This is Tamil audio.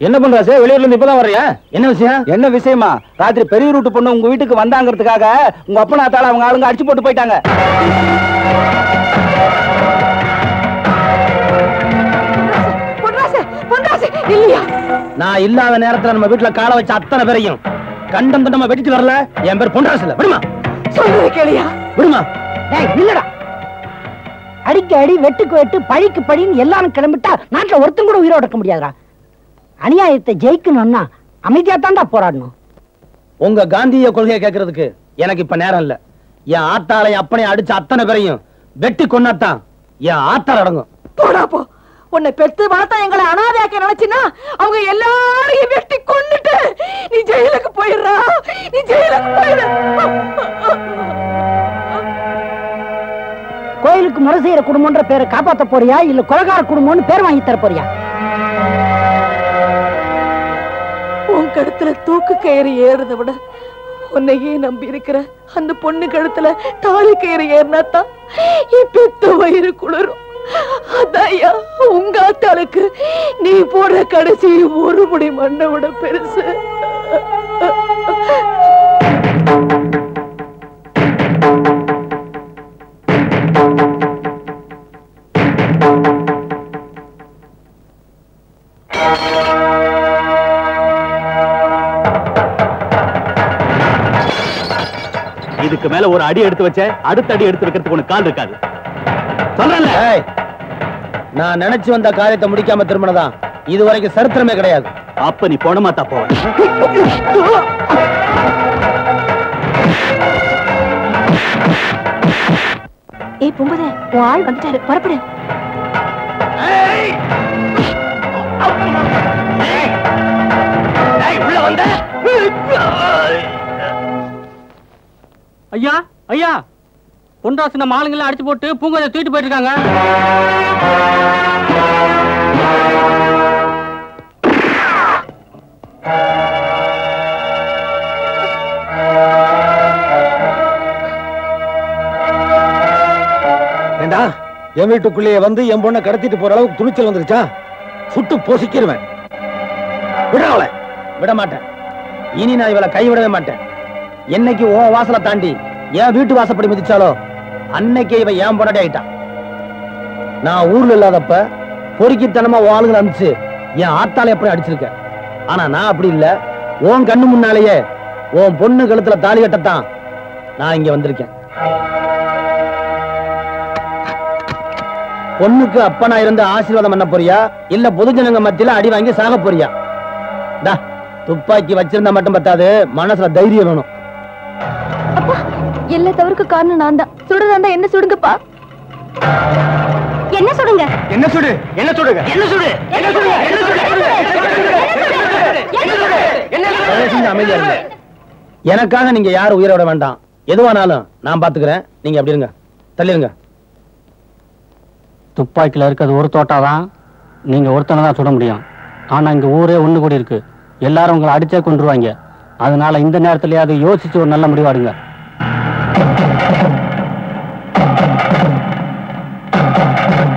என்ன பண்றாசு வெளியூர்ல இருந்து இப்பதான் வர்றியா? என்ன விஷயம்? என்ன விஷயமா? ராத்திரி பெரிய ரூட்டு பொண்ணு உங்க வீட்டுக்கு வந்தாங்கிறதுக்காக உங்க அப்பனாத்தால அவங்க ஆளுங்க அடிச்சு போட்டு போயிட்டாங்க. இல்லையா? நான் இல்லாத நேரத்துல நம்ம வீட்டுல காலை வச்ச அத்தனை பேரையும் கண்டம் தண்டமா வெட்டிட்டு வரல? என் பேர் பொன்ராசு இல்ல விடுமா? சொல்றது கேளியா? விடுமா? இல்லடா அடிக்கு அடி வெட்டுக்கு வெட்டு பழிக்கு பழின்னு எல்லாரும் கிளம்பிட்டா நாட்டுல ஒருத்தன் கூட உயிரோட இருக்க முடியாதுடா. அநியாயத்தை ஜெயிக்கணும்னா அமைதியா தான்டா போராடணும். உங்க காந்திய கொள்கையை கேட்கறதுக்கு எனக்கு இப்ப நேரம் இல்ல. என் ஆத்தாளை அப்பனை அடிச்ச அத்தனை பேரையும் வெட்டி கொன்னாதான் என் ஆத்தாள் அடங்கும். போடா போ. உன்னை பெத்து வளர்த்தா எங்களை அனாதையாக்க நினைச்சினா அவங்க எல்லாரையும் வெட்டி கொன்னுட்டு நீ ஜெயிலுக்கு போயிடுறா. நீ ஜெயிலுக்கு போயிடு. கோயிலுக்கு முறை செய்யற குடும்பம்ன்ற பேரை காப்பாத்த போறியா? இல்ல கொலகார குடும்பம்னு பேர் வாங்கி தர போறியா? கழுத்துல தூக்கு கயிறு ஏறுறத விட உன்னையே நம்பி இருக்கிற அந்த பொண்ணு கழுத்துல தாலி கயிறு ஏறினாத்தான் என் பெத்த வயிறு குளிரும். அதையா உங்க ஆத்தாளுக்கு நீ போடுற கடைசி ஒரு முடி மண்ணை விட பெருசு. இதுக்கு மேல ஒரு அடி எடுத்து வச்ச அடுத்த அடி எடுத்து வைக்கிறதுக்கு உனக்கு கால் இருக்காது. சொல்றேன்ல? ஏய், நான் நினைச்சு வந்த காரியத்தை முடிக்காம திரும்பினதான். இது வரைக்கும் சரித்திரமே கிடையாது. அப்ப நீ போன மாட்டா போவ. ஏய் பொம்புதே உன் ஆள் வந்துட்டாரு. புறப்படு. உள்ள வந்த. ஐயா ஐயா. பொன்ராசு நம்ம ஆளுங்கெல்லாம் அடிச்சு போட்டு பூங்கதை தூக்கிட்டு போயிட்டு இருக்காங்க ஏண்டா என் வீட்டுக்குள்ளேயே வந்து என் பொண்ணை கடத்திட்டு போற அளவுக்கு துணிச்சல் வந்துருச்சா? சுட்டு பொசிக்கிருவேன். விட அவளை. விட மாட்டேன் இனி நான் இவளை கைவிடவே மாட்டேன். என்னைக்கு ஓ வாசலை தாண்டி என் வீட்டு வாசப்படி மிதிச்சாலோ அன்னைக்கே இவன் ஏன் பொண்டாட்டி ஆயிட்டான் நான் ஊர்ல இல்லாதப்ப பொறுக்கித்தனமா ஓ ஆளுங்களை அனுப்பிச்சு என் ஆத்தால எப்படி அடிச்சிருக்க ஆனா நான் அப்படி இல்ல. உன் கண்ணு முன்னாலேயே உன் பொண்ணு கழுத்துல தாலி கட்டத்தான் நான் இங்க வந்திருக்கேன். பொண்ணுக்கு அப்பனா இருந்து ஆசீர்வாதம் பண்ண போறியா? இல்ல பொதுஜனங்க மத்தியில அடி வாங்கி சாக போறியா? துப்பாக்கி வச்சிருந்தா மட்டும் பத்தாது மனசுல தைரியம் வேணும். எல்லா தவறுக்கு காரணம் நான் தான் சுடுதாண்டா என்ன சுடுங்கப்பா என்ன சுடுங்க என்ன சுடு என்ன சுடுங்க என்ன சுடு என்ன சுடு என்ன சுடு எனக்காக நீங்க யாரும் உயிரை விட வேண்டாம் எதுவானாலும் நான் பாத்துக்கிறேன் நீங்க அப்படி இருங்க தள்ளிருங்க துப்பாக்கியில் இருக்கிறது ஒரு தோட்டா தான் நீங்க ஒருத்தனை தான் சுட முடியும் ஆனா இங்க ஊரே ஒண்ணு கூடி இருக்கு எல்லாரும் உங்களை அடிச்சே கொண்டுருவாங்க அதனால இந்த நேரத்திலயாவது யோசிச்சு ஒரு நல்ல முடிவாடுங்க Thank you.